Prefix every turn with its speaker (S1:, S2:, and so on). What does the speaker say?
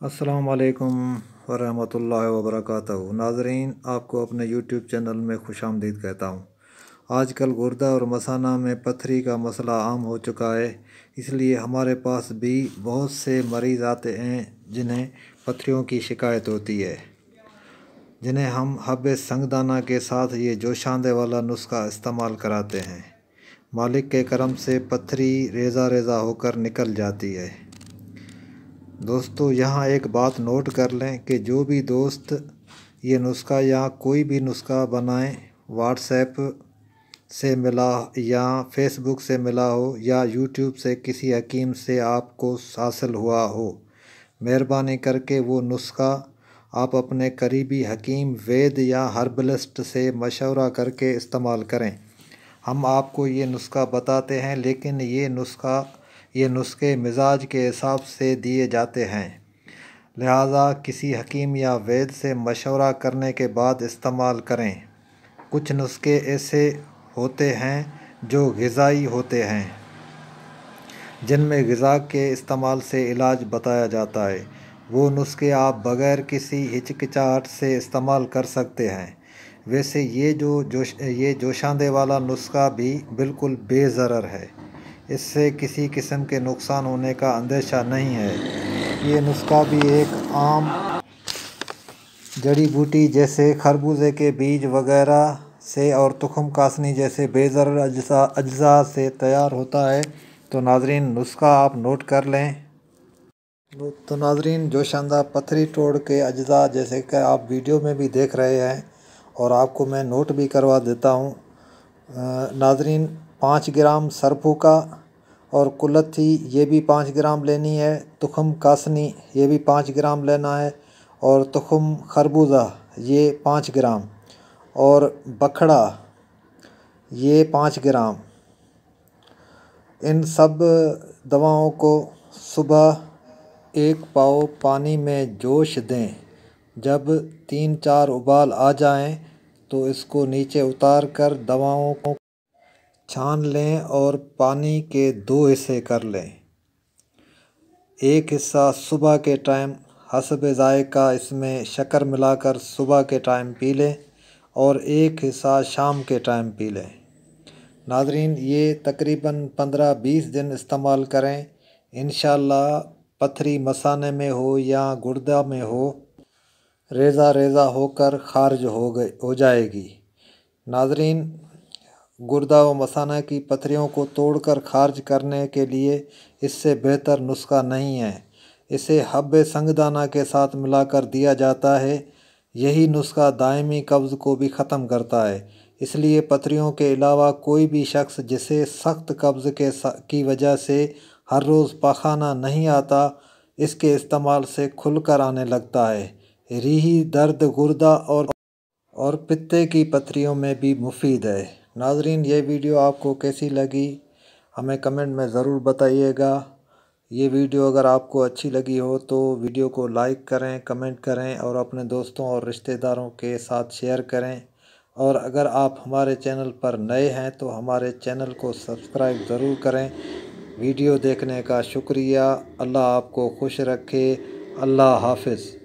S1: असलकम वरहमल वबरक नाजरीन, आपको अपने यूट्यूब चैनल में खुश आमदीद कहता हूँ। आजकल गुर्दा और मसाना में पथरी का मसला आम हो चुका है, इसलिए हमारे पास भी बहुत से मरीज़ आते हैं जिन्हें पथरियों की शिकायत होती है। जिन्हें हम हब संगदाना के साथ ये जोशांदे वाला नुस्खा इस्तेमाल कराते हैं। मालिक के करम से पथरी रेज़ा रेज़ा होकर निकल जाती है। दोस्तों, यहाँ एक बात नोट कर लें कि जो भी दोस्त ये नुस्खा या कोई भी नुस्खा बनाएँ व्हाट्सएप से मिला या फेसबुक से मिला हो या यूट्यूब से किसी हकीम से आपको हासिल हुआ हो, मेहरबानी करके वो नुस्खा आप अपने करीबी हकीम, वेद या हर्बलिस्ट से मशवरा करके इस्तेमाल करें। हम आपको ये नुस्खा बताते हैं, लेकिन ये नुस्खा ये नुस्खे मिजाज के हिसाब से दिए जाते हैं। लिहाजा किसी हकीम या वैद से मशवरा करने के बाद इस्तेमाल करें। कुछ नुस्खे ऐसे होते हैं जो गज़ाई होते हैं, जिनमें गज़ा के इस्तेमाल से इलाज बताया जाता है। वो नुस्खे आप बग़ैर किसी हिचकिचाहट से इस्तेमाल कर सकते हैं। वैसे ये जो जोश, ये जोशांदे वाला नुस्खा भी बिल्कुल बेज़र है। इससे किसी किस्म के नुकसान होने का अंदेशा नहीं है। ये नुस्खा भी एक आम जड़ी बूटी जैसे खरबूजे के बीज वगैरह से और तुखम कासनी जैसे बेज़र अज्जा अज्जा से तैयार होता है। तो नाजरीन, नुस्खा आप नोट कर लें। तो नाजरीन, जो शानदार पथरी तोड़ के अज्जा जैसे कि आप वीडियो में भी देख रहे हैं और आपको मैं नोट भी करवा देता हूँ। नाजरीन पाँच ग्राम सरफू का और कुलथी ये भी पाँच ग्राम लेनी है। तुखम कासनी, ये भी पाँच ग्राम लेना है। और तुखम खरबूजा, ये पाँच ग्राम। और बखड़ा, ये पाँच ग्राम। इन सब दवाओं को सुबह एक पाव पानी में जोश दें। जब तीन चार उबाल आ जाएँ तो इसको नीचे उतार कर दवाओं को छान लें और पानी के दो हिस्से कर लें। एक हिस्सा सुबह के टाइम हसब ज़ायका इसमें शक्कर मिलाकर सुबह के टाइम पी लें और एक हिस्सा शाम के टाइम पी लें। नाजरीन, ये तकरीबन पंद्रह बीस दिन इस्तेमाल करें। इन पथरी मसाने में हो या गुर्दा में हो, रेज़ा रेज़ा होकर खारज हो गई, हो जाएगी। नाजरीन गुर्दा व मसाना की पथरियों को तोड़कर खारिज करने के लिए इससे बेहतर नुस्खा नहीं है। इसे हब संगदाना के साथ मिलाकर दिया जाता है। यही नुस्खा दायमी कब्ज़ को भी ख़त्म करता है। इसलिए पथरियों के अलावा कोई भी शख्स जिसे सख्त कब्ज़ के की वजह से हर रोज़ पखाना नहीं आता, इसके इस्तेमाल से खुलकर आने लगता है। रीही दर्द, गुर्दा और और पित्ते की पथरियों में भी मुफीद है। नाजरीन, ये वीडियो आपको कैसी लगी? हमें कमेंट में ज़रूर बताइएगा। ये वीडियो अगर आपको अच्छी लगी हो तो वीडियो को लाइक करें, कमेंट करें और अपने दोस्तों और रिश्तेदारों के साथ शेयर करें। और अगर आप हमारे चैनल पर नए हैं तो हमारे चैनल को सब्सक्राइब ज़रूर करें। वीडियो देखने का शुक्रिया। अल्लाह आपको खुश रखे। अल्लाह हाफिज़।